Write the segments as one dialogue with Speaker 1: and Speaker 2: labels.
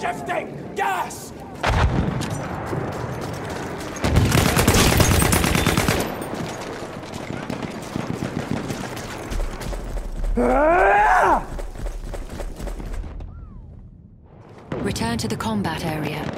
Speaker 1: Shifting! Gas!
Speaker 2: Return to the combat area.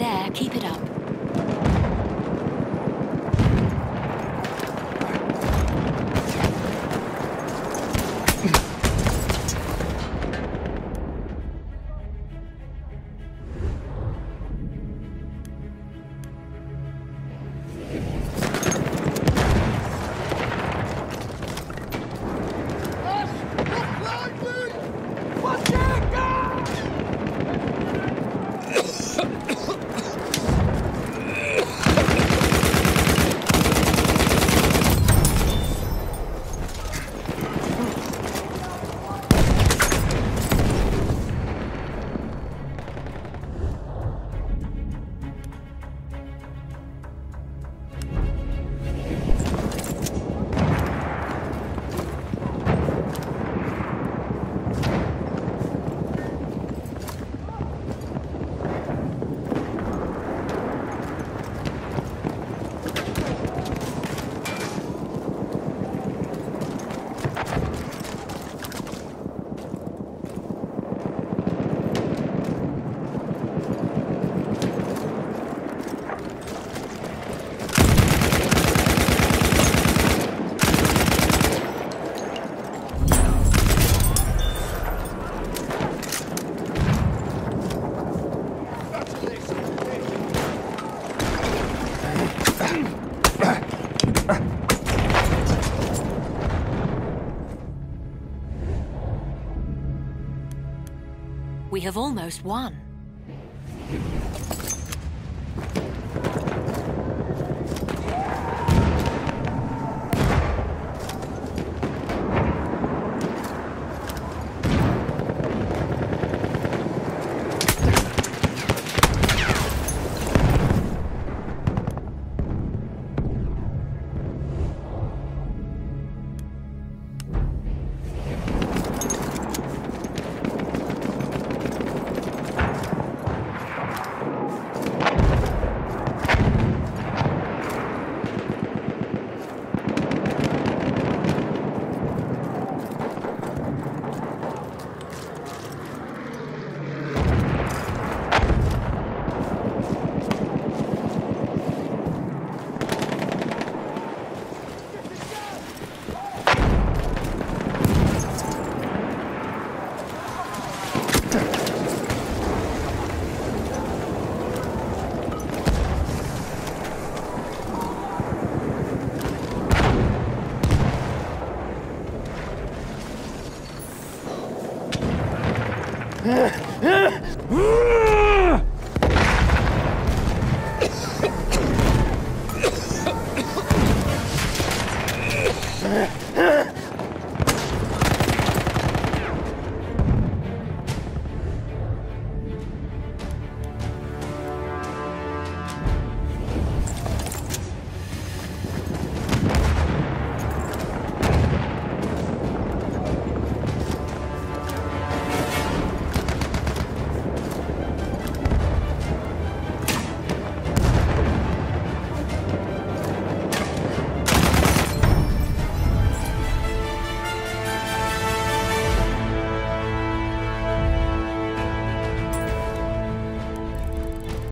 Speaker 2: There, keep it We have almost won.
Speaker 1: Ugh.